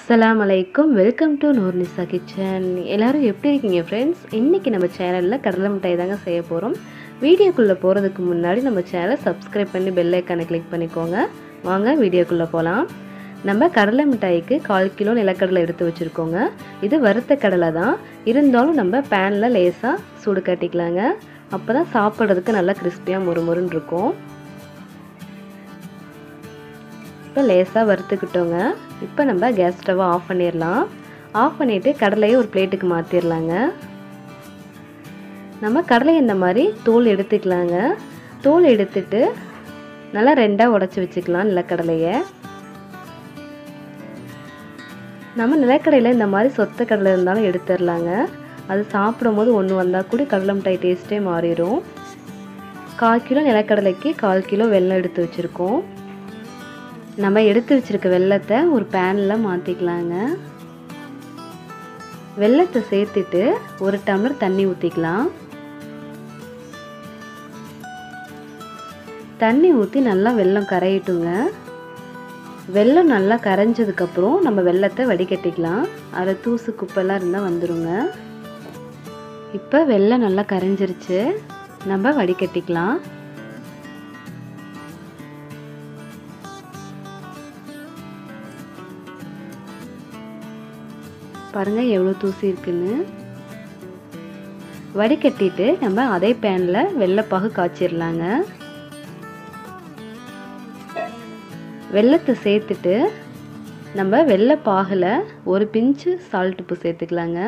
அஸ்லாம் அலைக்கும் welcome to Noornisa kitchen எல்லோரும் எப்படி இருக்கீங்க ஃப்ரெண்ட்ஸ் இன்றைக்கி நம்ம சேனலில் கடலை மிட்டாய் தாங்க செய்ய போகிறோம் வீடியோக்குள்ளே போகிறதுக்கு முன்னாடி நம்ம சேனலை சப்ஸ்கிரைப் பண்ணி பெல் ஐக்கானை கிளிக் பண்ணிக்கோங்க. வாங்க வீடியோக்குள்ளே போகலாம் நம்ம கடலை மிட்டாய்க்கு கால் கிலோ நிலக்கடலை எடுத்து வச்சுருக்கோங்க. இது வறுத்த கடலை தான். இருந்தாலும் நம்ம பேனில் லேசாக சூடு காட்டிக்கலாங்க. அப்போ தான் சாப்பிட்றதுக்கு நல்லா கிறிஸ்பியாக முறுமுறுன்னு இருக்கும். இப்போ லேசாக வறுத்துக்கிட்டோங்க. இப்போ நம்ம கேஸ் ஸ்டவ்வை ஆஃப் பண்ணிடலாம் ஆஃப் பண்ணிவிட்டு கடலையை ஒரு பிளேட்டுக்கு மாற்றிடலாங்க நம்ம கடலை இந்த மாதிரி தோல் எடுத்துக்கலாங்க. தோல் எடுத்துட்டு நல்லா ரெண்டாக உடச்சி வச்சுக்கலாம் நிலக்கடலையை. நம்ம நிலக்கடையில் இந்த மாதிரி சொத்த கடலை இருந்தாலும் எடுத்துடலாங்க அது சாப்பிடும் போது ஒன்று வந்தால் கூட கடலை மிட்டாய் டேஸ்ட்டே மாறிடும் கால் கிலோ நிலக்கடலைக்கு கால் கிலோ வெல்லம் எடுத்து வச்சுருக்கோம். நம்ம எடுத்து வச்சிருக்க வெள்ளத்தை ஒரு பேனில் மாற்றிக்கலாங்க வெள்ளத்தை சேர்த்துட்டு ஒரு டம்ளர் தண்ணி ஊற்றிக்கலாம் தண்ணி ஊற்றி நல்லா வெள்ளம் கரையிட்டுங்க. வெள்ளம் நல்லா கரைஞ்சதுக்கப்புறம் நம்ம வெள்ளத்தை வடிகட்டிக்கலாம். அதில் தூசு குப்பெல்லாம் இருந்தால் வந்துடுங்க இப்போ வெள்ளம் நல்லா கரைஞ்சிருச்சு. நம்ம வடிகட்டிக்கலாம். பாருங்கள் எவ்வளோ தூசி இருக்குன்னு. வடிகட்டிட்டு நம்ம அதே பேனில் வெள்ளைப்பாகு காய்ச்சிடலாங்க வெள்ளத்தை சேர்த்துட்டு நம்ம வெள்ளைப்பாகில் ஒரு பிஞ்சு சால்ட் உப்பு சேர்த்துக்கலாங்க.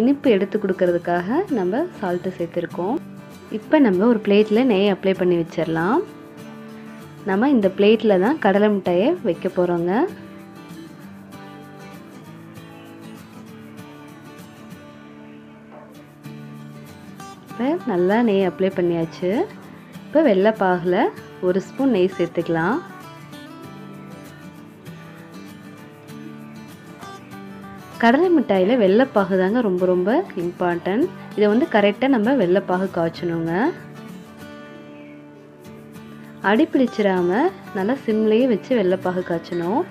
இனிப்பு எடுத்து கொடுக்கறதுக்காக நம்ம சால்ட்டு சேர்த்துருக்கோம். இப்போ நம்ம ஒரு பிளேட்டில் நெய் அப்ளை பண்ணி வச்சிடலாம் நம்ம இந்த பிளேட்டில் தான் கடலை மிட்டாயை வைக்க போகிறோங்க இப்போ நல்லா நெய் அப்ளை பண்ணியாச்சு. இப்போ வெள்ளைப்பாகில் ஒரு ஸ்பூன் நெய் சேர்த்துக்கலாம். கடலை மிட்டாயில் வெள்ளைப்பாகு தாங்க ரொம்ப ரொம்ப இம்பார்ட்டன்ட் இதை வந்து கரெக்டாக நம்ம வெள்ளைப்பாகு காய்ச்சணுங்க. அடி பிடிச்சிடாம நல்லா சிம்லேயே வச்சு வெள்ளைப்பாகு காய்ச்சணும்.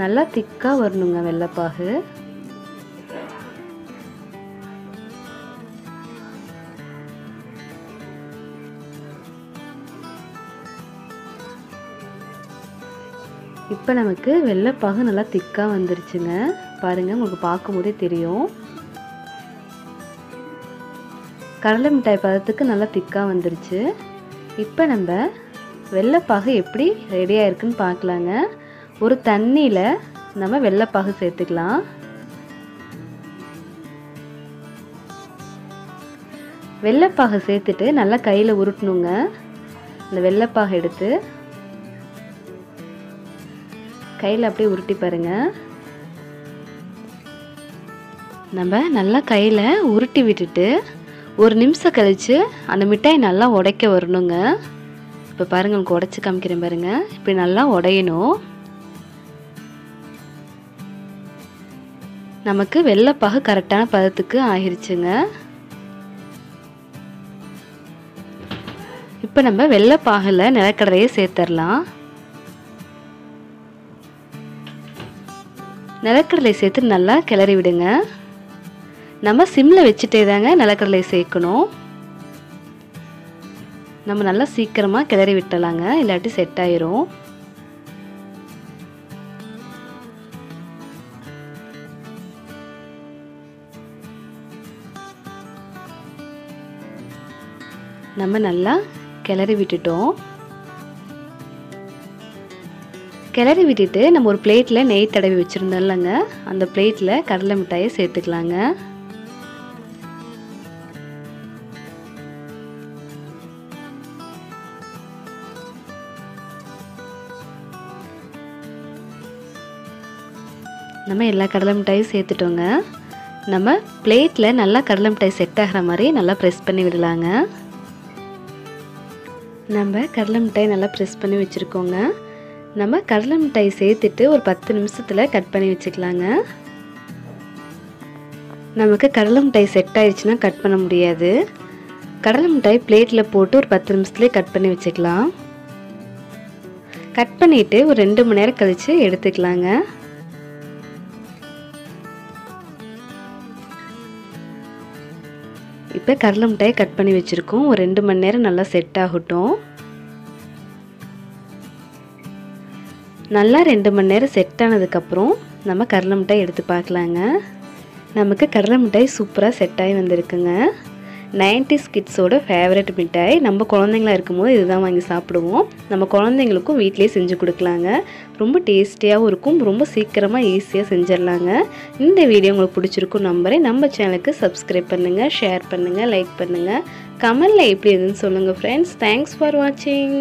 நல்லா திக்காக வரணுங்க வெள்ளைப்பாகு. இப்போ நமக்கு வெள்ளைப்பாகு நல்லா திக்காக வந்துருச்சுங்க. பாருங்கள் உங்களுக்கு பார்க்கும்போதே தெரியும். கடலை மிட்டாய் பதத்துக்கு நல்லா திக்காக வந்துருச்சு. இப்போ நம்ம வெள்ளைப்பாகு எப்படி ரெடியாக இருக்குன்னு பார்க்கலாங்க. ஒரு தண்ணியில் நம்ம வெள்ளைப்பாகு சேர்த்துக்கலாம். வெள்ளைப்பாகு சேர்த்துட்டு நல்லா கையில் உருட்டணுங்க இந்த வெள்ளைப்பாகு எடுத்து கையில் அப்படியே உருட்டி பாருங்கள் நம்ம நல்லா கையில் உருட்டி விட்டுட்டு ஒரு நிமிஷம் கழித்து அந்த மிட்டாய் நல்லா உடைக்க வரணுங்க. இப்போ பாருங்கள் உங்களுக்கு உடச்சி காமிக்கிறேன் பாருங்கள் இப்படி நல்லா உடையணும். நமக்கு வெள்ளைப்பாகு கரெக்டான பதத்துக்கு ஆகிருச்சுங்க. இப்போ நம்ம வெள்ளைப்பாகில் நிலக்கடலையை சேர்த்துடலாம் நிலக்கடலை சேர்த்து நல்லா கிளறி விடுங்க. நம்ம சிம்மில் வச்சுட்டே தாங்க நிலக்கடலை சேர்க்கணும். நம்ம நல்லா சீக்கிரமாக கிளறி விட்டலாங்க இல்லாட்டி செட் ஆயிரும். நம்ம நல்லா கிளறி விட்டுட்டோம். கிளறி விட்டுட்டு நம்ம ஒரு பிளேட்டில் நெய் தடவி வச்சுருந்தோம்லங்க அந்த பிளேட்டில் கடலை மிட்டாயை சேர்த்துக்கலாங்க. நம்ம எல்லா கடலை மிட்டாயும் சேர்த்துட்டோங்க. நம்ம பிளேட்டில் நல்லா கடலை மிட்டாய் செட் ஆகிற மாதிரி நல்லா ப்ரெஸ் பண்ணி விடலாங்க. நம்ம கடலை மிட்டாய் நல்லா ப்ரெஸ் பண்ணி வச்சுருக்கோங்க. நம்ம கடலை மிட்டாய் சேர்த்துட்டு ஒரு பத்து நிமிஷத்தில் கட் பண்ணி வச்சுக்கலாங்க. நமக்கு கடலை மிட்டாய் செட் ஆயிடுச்சுன்னா கட் பண்ண முடியாது. கடலை மிட்டாய் பிளேட்டில் போட்டு ஒரு பத்து நிமிஷத்துலேயே கட் பண்ணி வச்சுக்கலாம். கட் பண்ணிவிட்டு ஒரு ரெண்டு மணி நேரம் கழித்து எடுத்துக்கலாங்க. இப்போ கடலை மிட்டாயை கட் பண்ணி வச்சுருக்கோம். ஒரு ரெண்டு மணி நேரம் நல்லா செட் ஆகட்டும். நல்லா ரெண்டு மணி நேரம் செட் ஆனதுக்கப்புறம் நம்ம கடலை மிட்டாய் எடுத்து பார்க்கலாங்க. நமக்கு கடலை மிட்டாய் சூப்பராக செட் ஆகி வந்திருக்குங்க. நைன்டிஸ் கிட்ஸோட ஃபேவரட் மிட்டாய். நம்ம குழந்தைங்களா இருக்கும்போது இதுதான் வாங்கி சாப்பிடுவோம். நம்ம குழந்தைங்களுக்கும் வீட்டிலே செஞ்சு கொடுக்கலாங்க. ரொம்ப டேஸ்டியாகவும் இருக்கும். ரொம்ப சீக்கிரமாக ஈஸியாக செஞ்சிடலாங்க. இந்த வீடியோ உங்களுக்கு பிடிச்சிருக்கும் நம்பரே நம்ம சேனலுக்கு சப்ஸ்கிரைப் பண்ணுங்கள் ஷேர் பண்ணுங்கள் லைக் பண்ணுங்கள் கமெண்டில் எப்படி இருந்துன்னு சொல்லுங்கள் ஃப்ரெண்ட்ஸ் தேங்க்ஸ் ஃபார் வாட்சிங்